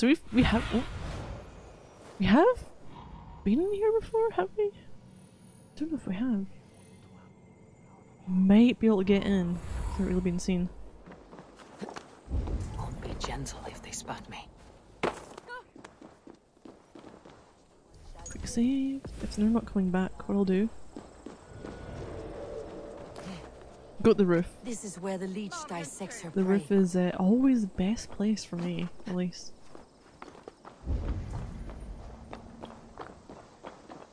So we've we have oh, we have been in here before, have we? Don't know if we have. Might be able to get in without really being seen. Won't be gentle if they spot me. Quick save. If they're not coming back, what I'll do. Got the roof. This is where the leech dissects her The prey. roof is uh, always the best place for me, at least.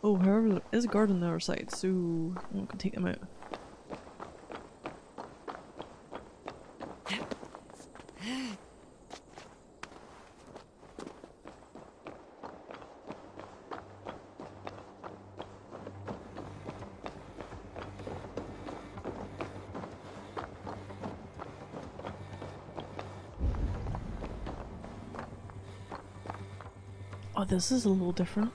Oh, however, there is a guard on the other side, so I'm take them out. Oh, this is a little different.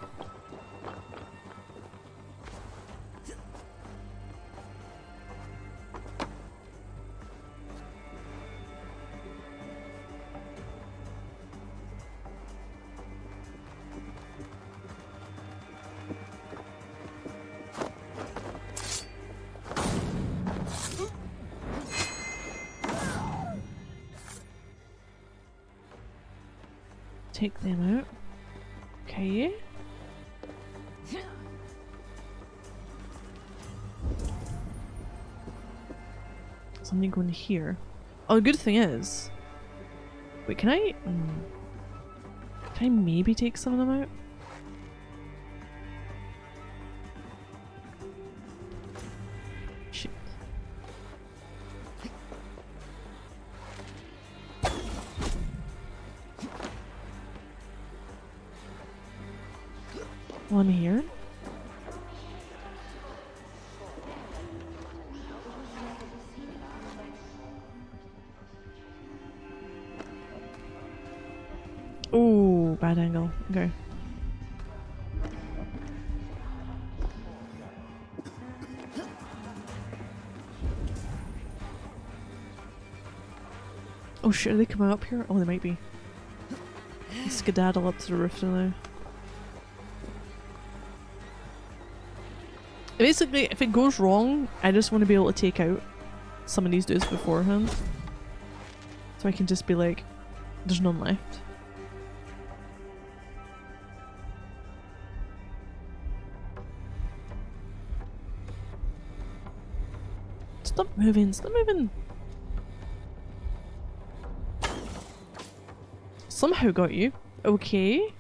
Take them out. Okay. Something going here. Oh, the good thing is. Wait, can I? Mm, can I maybe take some of them out? Oh shit, are they coming up here? Oh, they might be. Skedaddle up to the roof now. Basically, if it goes wrong, I just want to be able to take out some of these dudes beforehand. So I can just be like, there's none left. Stop moving, stop moving! Somehow got you. Okay.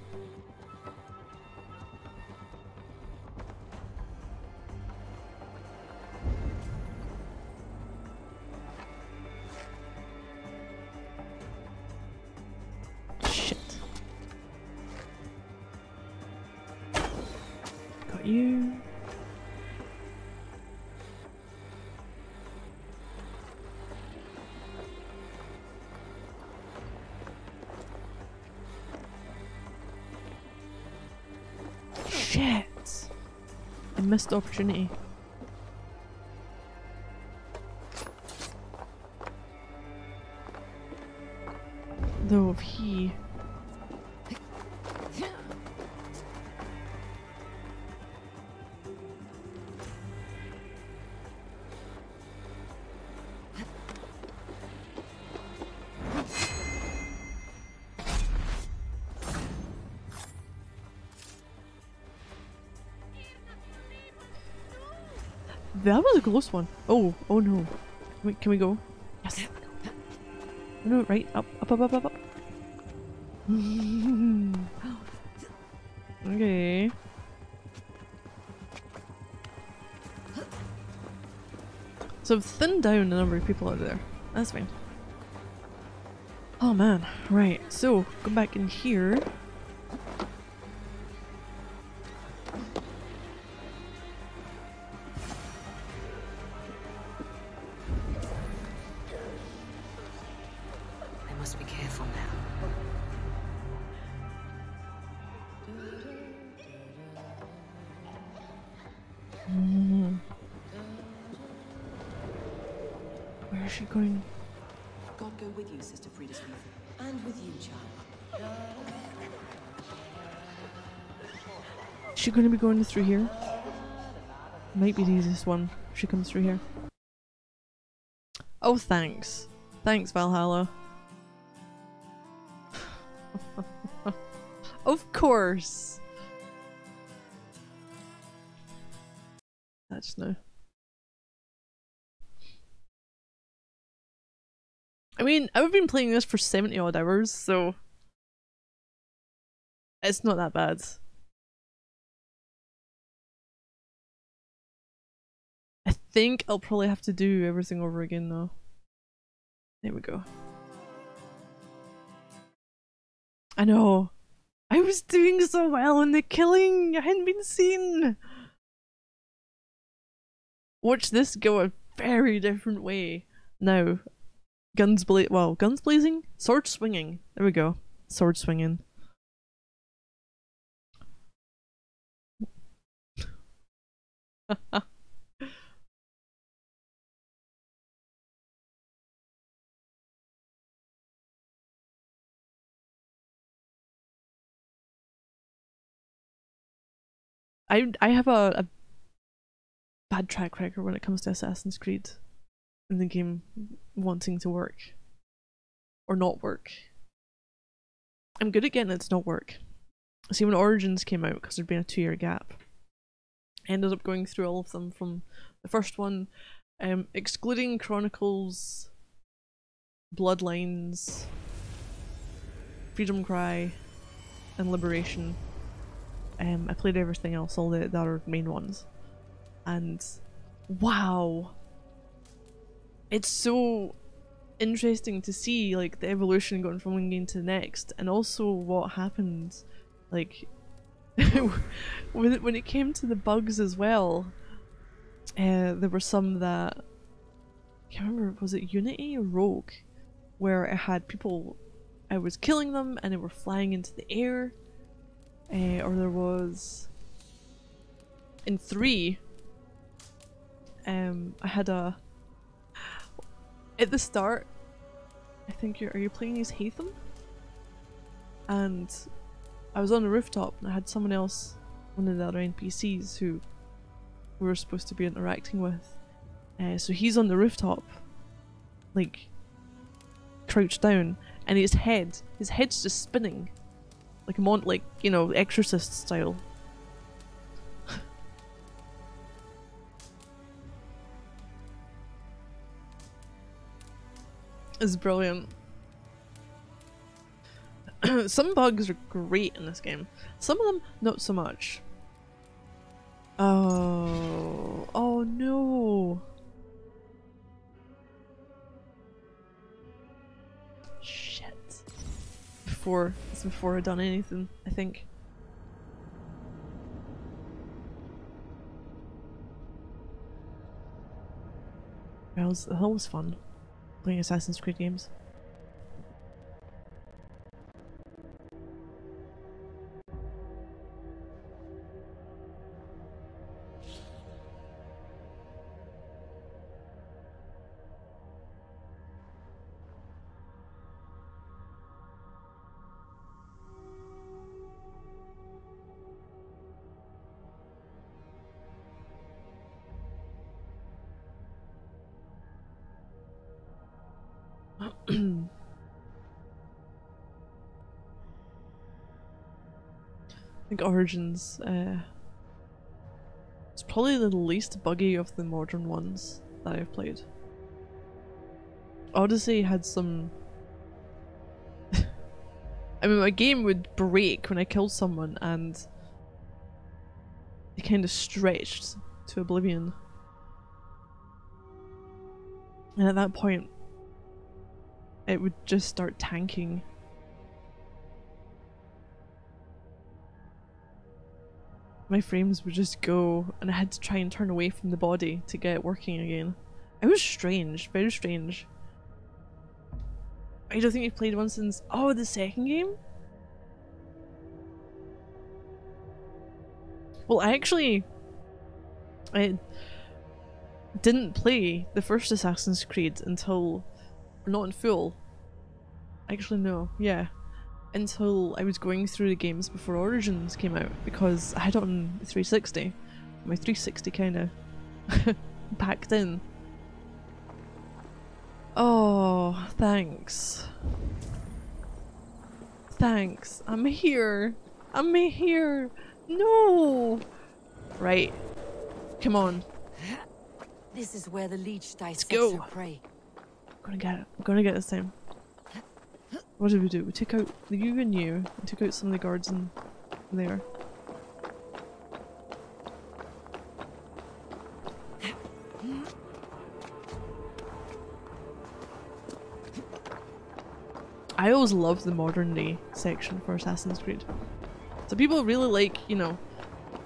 Missed opportunity. Though if he That was a close one. Oh, oh no. Wait, can we go? Yes. No, right, up, up, up, up, up, up. okay. So I've thinned down the number of people out there. That's fine. Oh man, right. So, go back in here. Is she going? God go with you, Sister Frideswith. And with you, child. Is she going to be going through here? Might be the easiest one if she comes through here. Oh, thanks. Thanks, Valhalla. of course. That's no. Mean, I've been playing this for 70 odd hours, so it's not that bad. I think I'll probably have to do everything over again though. There we go. I know. I was doing so well in the killing. I hadn't been seen. Watch this go a very different way. Now, guns bla- well, guns blazing? Sword swinging. There we go. Sword swinging. I I have a, a bad track record when it comes to Assassin's Creed in the game wanting to work or not work. I'm good at getting it to not work. See, when Origins came out, because there'd been a two year gap, I ended up going through all of them from the first one, um, excluding Chronicles, Bloodlines, Freedom Cry, and Liberation. Um, I played everything else, all the, the other main ones. And wow! It's so interesting to see like the evolution going from one game to the next and also what happened like when it, when it came to the bugs as well uh, there were some that I can't remember was it Unity or Rogue where I had people I was killing them and they were flying into the air uh, or there was in three um I had a at the start I think you're are you playing as Haytham and I was on the rooftop and I had someone else one of the other NPCs who we were supposed to be interacting with. Uh, so he's on the rooftop like crouched down and his head his head's just spinning. Like a mon like you know exorcist style is brilliant. Some bugs are great in this game. Some of them not so much. Oh oh no. Shit. Before it's before I'd done anything I think. That was, that was fun playing Assassin's Creed games. Origins uh, it's probably the least buggy of the modern ones that I've played. Odyssey had some I mean my game would break when I killed someone and it kind of stretched to oblivion. And at that point it would just start tanking. My frames would just go and I had to try and turn away from the body to get it working again. It was strange, very strange. I don't think you've played one since- oh, the second game? Well, I actually... I didn't play the first Assassin's Creed until not in full. Actually, no. Yeah. Until I was going through the games before Origins came out because I had it on 360. My 360 kind of packed in. Oh, thanks. Thanks. I'm here. I'm here. No. Right. Come on. This is where the leech dissects go. her prey. I'm gonna get it. I'm gonna get it this time. What did we do? We took out the you and you, and took out some of the guards in there. I always love the modern day section for Assassin's Creed. So people really like, you know,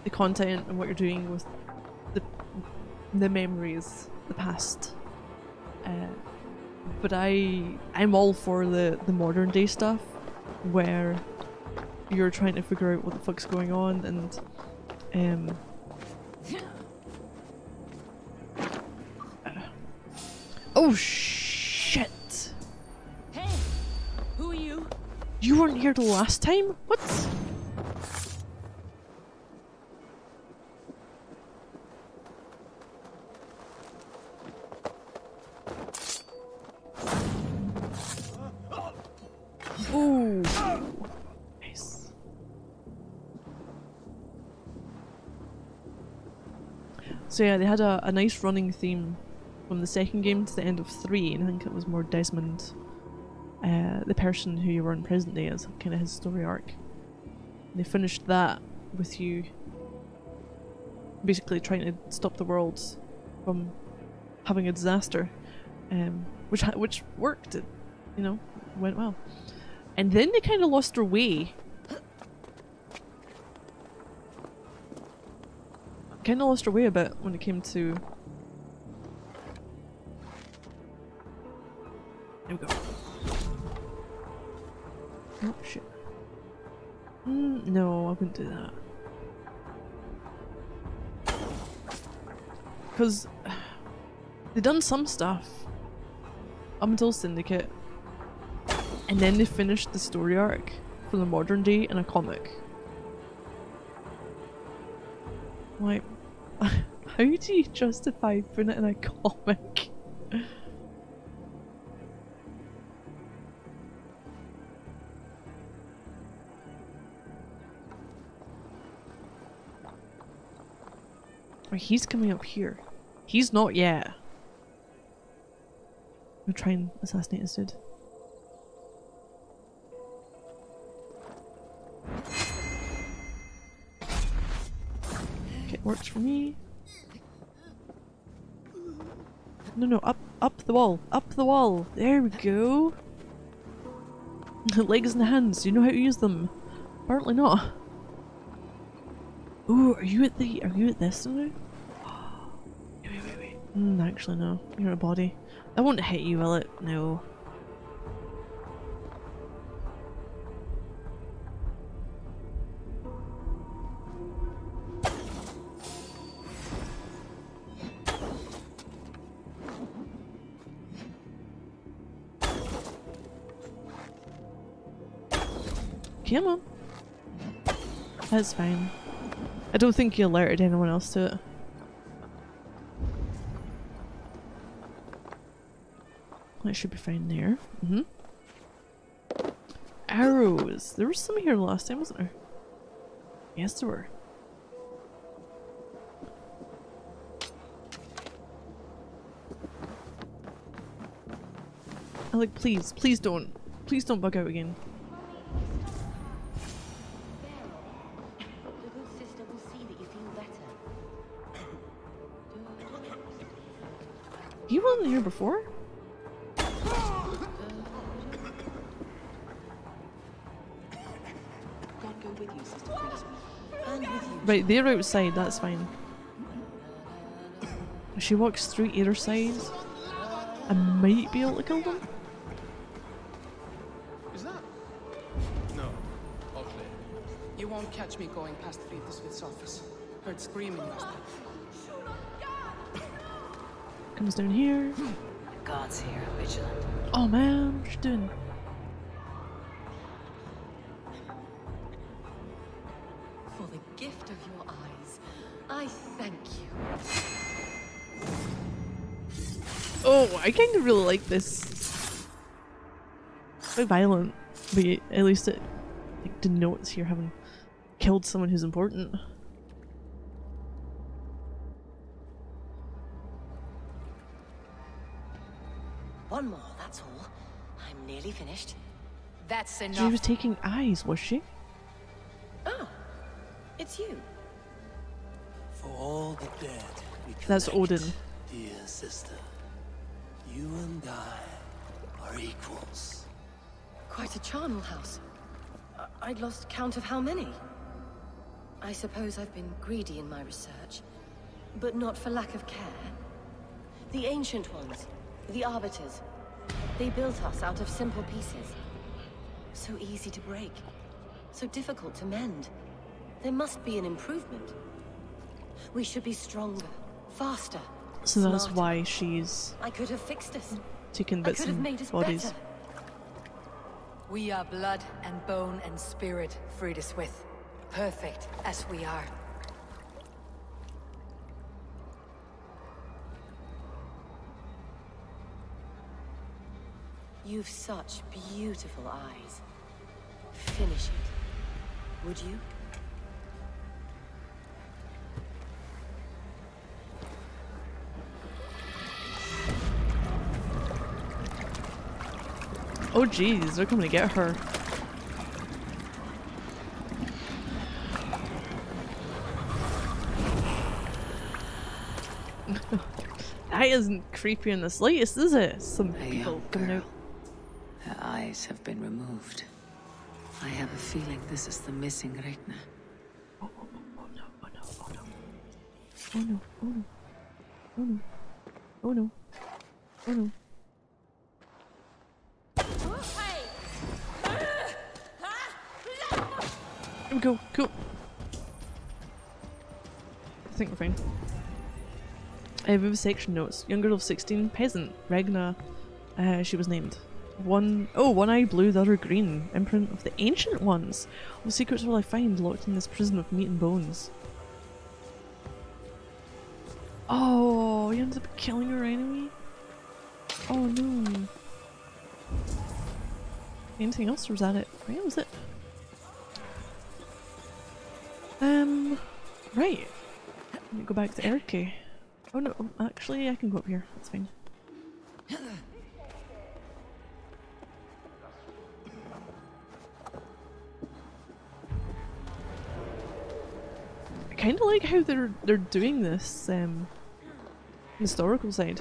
the content and what you're doing with the the memories, the past. Uh, but I I'm all for the the modern day stuff where you're trying to figure out what the fuck's going on and um Oh shit. Hey! Who are you? You weren't here the last time? What? So yeah, they had a, a nice running theme from the second game to the end of three, and I think it was more Desmond uh, the person who you were in present day as kind of his story arc. And they finished that with you basically trying to stop the world from having a disaster, um, which which worked. It you know went well, and then they kind of lost their way. Kind of lost their way a bit when it came to. There we go. Oh shit. Mm, no, I wouldn't do that. Because they've done some stuff up until Syndicate, and then they finished the story arc for the modern day in a comic. Like, how do you justify putting it in a comic? He's coming up here. He's not yet. We'll try and assassinate instead. Okay, works for me. No, no, up, up the wall, up the wall. There we go. Legs and hands. You know how to use them. Apparently not. Ooh, are you at the? Are you at this now? wait, wait, wait. Mm, actually, no. You're a body. That won't hit you, will it? No. That's fine. I don't think you alerted anyone else to it. That should be fine there. Mm hmm Arrows. There was some here last time, wasn't there? Yes, there were. Alec, please, please don't. Please don't bug out again. With you. Right, they're outside, that's fine. If she walks through either side, I might be able to kill them. Is that? No. All clear. You won't catch me going past Frideswith's office. Heard screaming last night comes down here. Gods here vigilant. Oh man, what you doing? For the gift of your eyes, I thank you. Oh, I kinda really like this. It's quite violent, but at least it like, denotes you're having killed someone who's important. One more, that's all. I'm nearly finished. That's enough. She was taking eyes, was she? Oh, it's you. For all the dead we That's Odin. Dear sister, you and I are equals. Quite a charnel house. I- I'd lost count of how many. I suppose I've been greedy in my research, but not for lack of care. The ancient ones, the arbiters, they built us out of simple pieces. So easy to break, so difficult to mend. There must be an improvement. We should be stronger, faster. So that's smarter. why she's I could have fixed us. taken I bits could have made us bodies. better. We are blood and bone and spirit, Frideswith. Perfect as we are. You've such beautiful eyes. Finish it. Would you? Oh jeez, they're coming to get her. that isn't creepy in the slightest, is it? Some A people coming out. Eyes have been removed. I have a feeling this is the missing Reitna. Oh no, oh no, oh no. Oh no, oh no. Oh no. Oh no. Oh no. Here we go, cool. I think we're fine. Uh, vivisection notes. Young girl of 16, peasant, Regna, uh, she was named. One oh, one eye blue, the other green. Imprint of the ancient ones. What secrets will I find locked in this prison of meat and bones? Oh, he ends up killing her enemy? Oh no. Anything else or was that it? Where was it? Um, right. Let me go back to Erke. Oh no, actually I can go up here, that's fine. Kind of like how they're they're doing this um, historical side,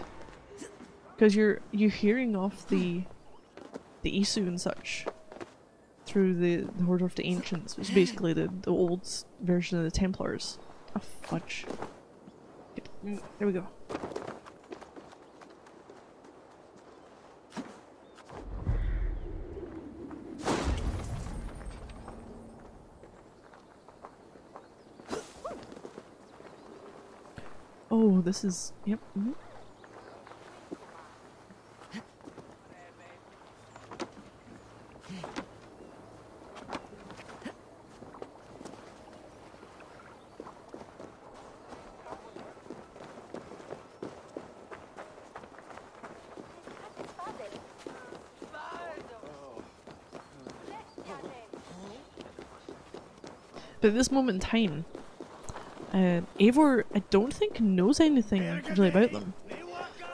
because you're you're hearing off the the Isu and such through the the Order of the Ancients, which is basically the the old version of the Templars. Oh fudge! Mm, There we go. Oh, this is yep. mhm. But at this moment in time, uh, Eivor, I don't think knows anything really about them.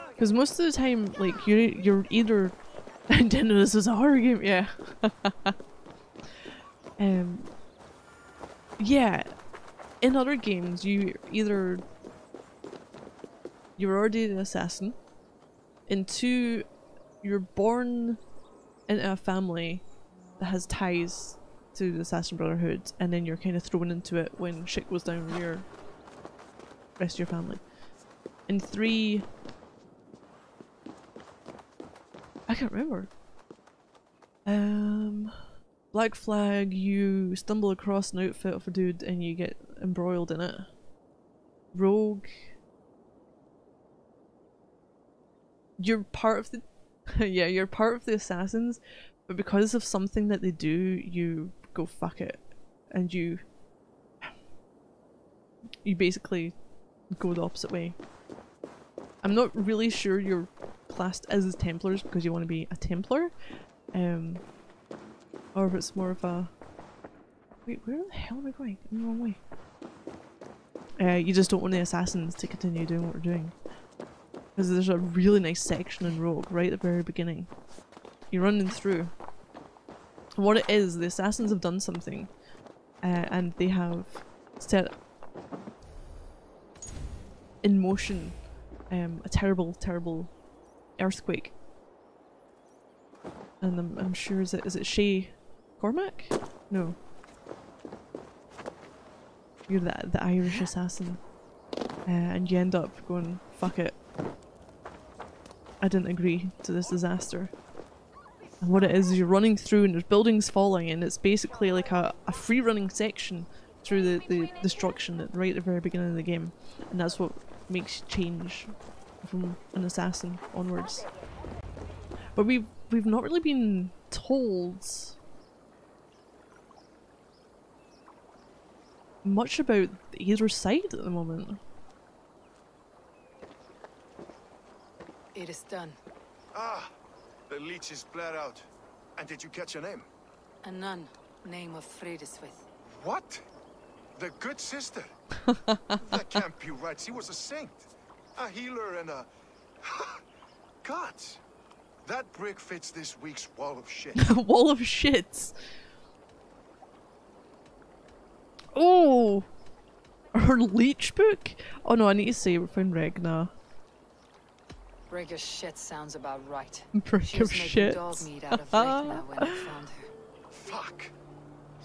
Because most of the time, like you're you're either I didn't know this was a horror game. Yeah. um. Yeah, in other games, you either you're already an assassin. In two, you're born in a family that has ties to the Assassin Brotherhood, and then you're kind of thrown into it when shit goes down with your rest of your family. In three, I can't remember. Um, Black Flag, you stumble across an outfit of a dude and you get embroiled in it. Rogue, you're part of the yeah, you're part of the assassins, but because of something that they do, you go fuck it, and you you basically go the opposite way. I'm not really sure you're classed as Templars because you want to be a Templar, um, or if it's more of a wait, where the hell am I going? I'm the wrong way. Uh, you just don't want the assassins to continue doing what we're doing. Because there's a really nice section in Rogue right at the very beginning. You're running through. What it is, the assassins have done something. Uh, and they have set in motion um, a terrible, terrible earthquake. And I'm, I'm sure, is it, is it Shay Cormac? No. You're the, the Irish assassin. Uh, and you end up going, fuck it. I didn't agree to this disaster. And what it is, is you're running through and there's buildings falling and it's basically like a, a free running section through the, the destruction at right at the very beginning of the game. And that's what makes you change from an assassin onwards. But we've we've not really been told much about either side at the moment. It is done. Ah, the leech is bled out. And did you catch a name? A nun, name of Frideswith. What? The good sister? that can't be right. She was a saint. A healer and a... Gods. That brick fits this week's wall of shit. Wall of shits. Oh! Her leech book? Oh no, I need to save we found Regna. Break of shit sounds about right. Brick she of was making shit. dog meat out of Regna when I found her. Fuck.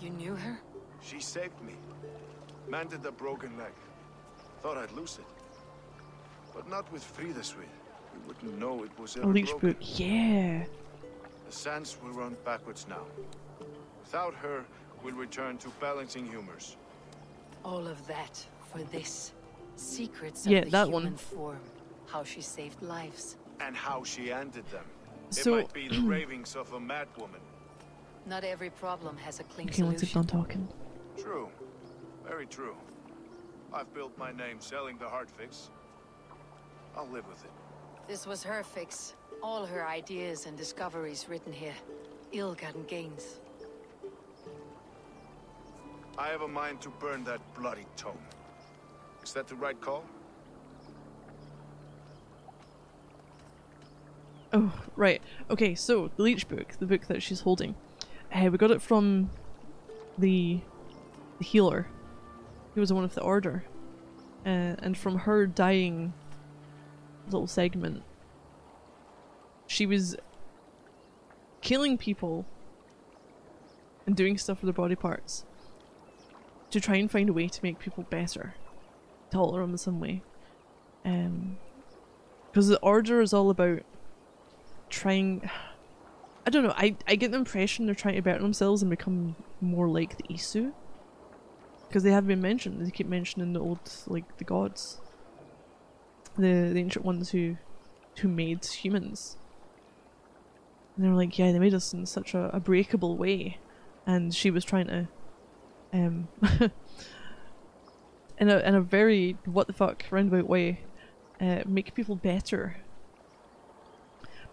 You knew her? She saved me. Mended the broken leg. Thought I'd lose it. But not with Frideswith. We wouldn't know it was A ever leech broken. book, yeah. The sands will run backwards now. Without her, we'll return to balancing humors. All of that for this. Secrets Yeah, of the that human one. form. How she saved lives. And how she ended them. So- it might be the ravings of a mad woman. Not every problem has a clean Okay, let's keep solution. on talking. True. Very true. I've built my name selling the heart fix. I'll live with it. This was her fix. All her ideas and discoveries written here. Ill-gotten gains. I have a mind to burn that bloody tome. Is that the right call? Oh, right. Okay, so the leech book, the book that she's holding, uh, we got it from the the healer. He was one of the order, uh, and from her dying little segment, she was killing people and doing stuff with their body parts to try and find a way to make people better, to alter them in some way. Um, because the order is all about trying I don't know, I, I get the impression they're trying to better themselves and become more like the Isu. Because they have been mentioned, they keep mentioning the old like the gods. The the ancient ones who who made humans. And they were like, yeah, they made us in such a, a breakable way. And she was trying to um in a in a very what the fuck roundabout way, uh, make people better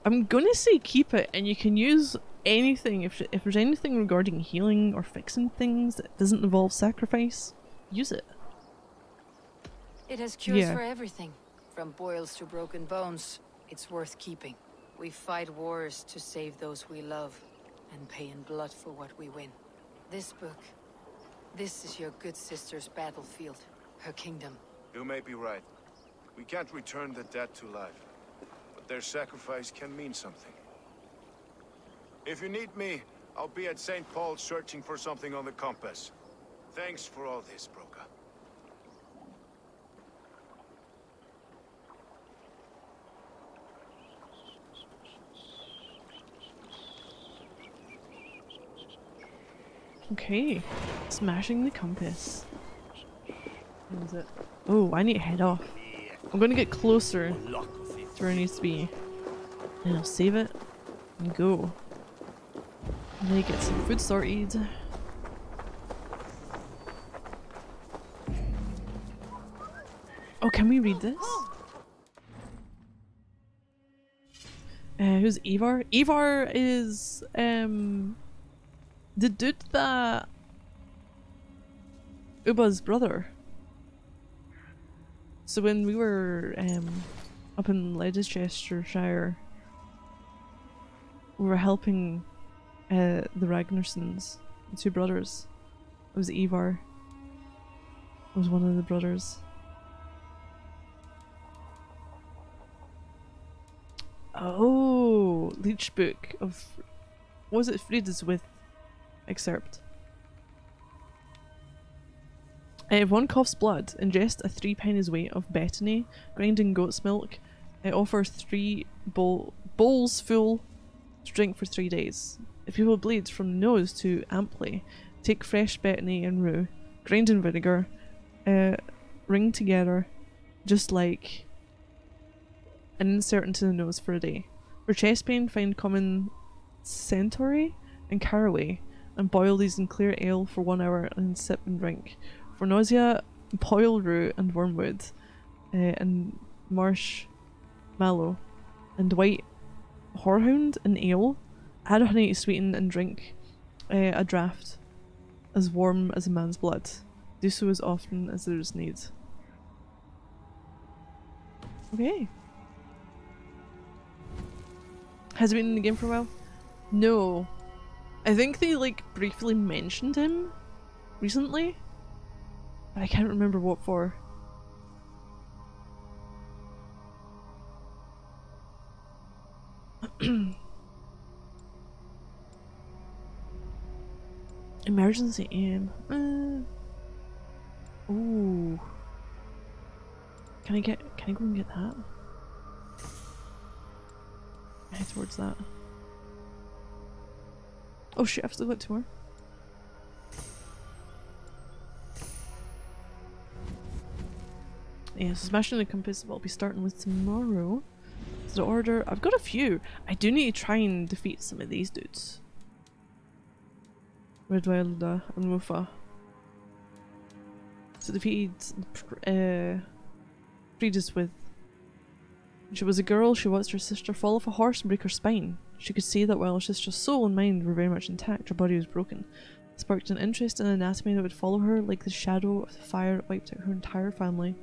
I'm gonna say keep it, and you can use anything if if there's anything regarding healing or fixing things that doesn't involve sacrifice. Use it. It has cures Yeah. for everything. From boils to broken bones. It's worth keeping. We fight wars to save those we love, and pay in blood for what we win. This book. This is your good sister's battlefield. Her kingdom. You may be right. We can't return the dead to life. But their sacrifice can mean something. If you need me, I'll be at St. Paul searching for something on the compass. Thanks for all this, Broca. Okay, smashing the compass. What is it? Oh, I need to head off. I'm gonna get closer where it needs to be. And I'll save it and go. And then get some food sorted. Oh, can we read this? Uh, who's Ivar? Ivar is um the dude that Ubba's brother. So when we were um up in Leicestershire, we were helping uh the Ragnarsons, the two brothers. It was Ivar. It Was one of the brothers. Oh, Leech Book of was it Frideswith excerpt. Uh, if one coughs blood, ingest a three pennies weight of betony, grinding goat's milk. It offers three bowl bowls full to drink for three days. If people bleed from nose to amply, take fresh betony and rue, grind in vinegar, uh, wring together, just like and insert into the nose for a day. For chest pain, find common centaury and caraway, and boil these in clear ale for one hour and sip and drink. For nausea, boil rue and wormwood, uh, and marsh mallow, and white horehound and ale. Add honey to sweeten and drink uh, a draught as warm as a man's blood. Do so as often as there is need. Okay. Has he been in the game for a while? No. I think they like briefly mentioned him recently. But I can't remember what for. Emergency aim. Uh, ooh. Can I get can I go and get that? Head towards that. Oh shit, I've still got two more. Yeah, so Smashing the Compass I'll be starting with tomorrow. So the order, I've got a few. I do need to try and defeat some of these dudes. Redwilda and Mufa. So defeated uh, Frideswith she was a girl, she watched her sister fall off a horse and break her spine. She could see that while her sister's soul and mind were very much intact, her body was broken. sparked an interest in anatomy that would follow her like the shadow of the fire that wiped out her entire family.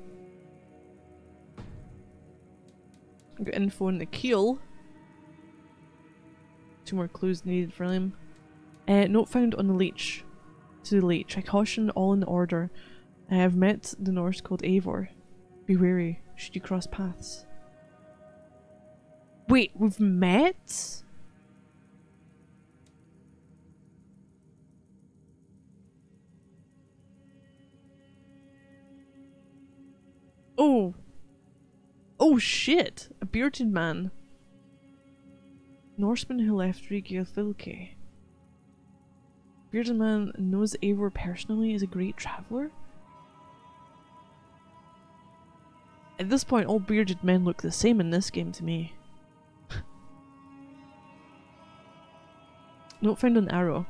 I got info on the keel. Two more clues needed for him. Uh, note found on the leech. To the leech. I caution all in order. I have met the Norse called Eivor. Be wary should you cross paths. Wait, we've met? Oh. Oh shit! Bearded man. Norseman who left Regiathilke. Bearded man knows Eivor personally is a great traveller? At this point, all bearded men look the same in this game to me. Not found on Arrow.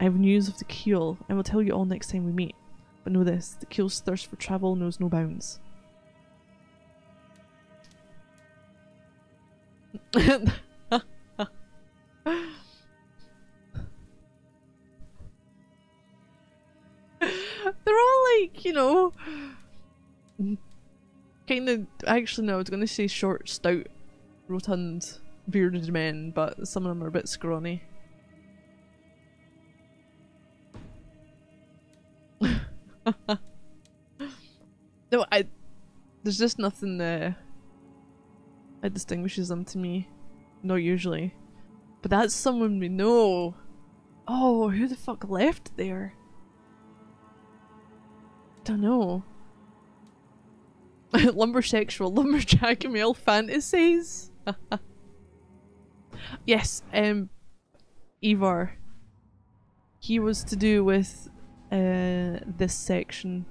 I have news of the Keel, and will tell you all next time we meet. But know this, the Keel's thirst for travel knows no bounds. They're all like, you know, kind of. Actually, no, I was going to say short, stout, rotund, bearded men, but some of them are a bit scrawny. no, I. There's just nothing there that distinguishes them to me. Not usually. But that's someone we know. Oh, who the fuck left there? Don't know. Lumbersexual, lumberjack male fantasies. yes, um, Ivar. He was to do with uh, this section.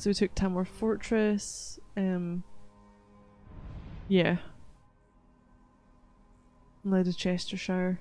So we took Tamworth Fortress. Um, yeah. Led to Chestershire.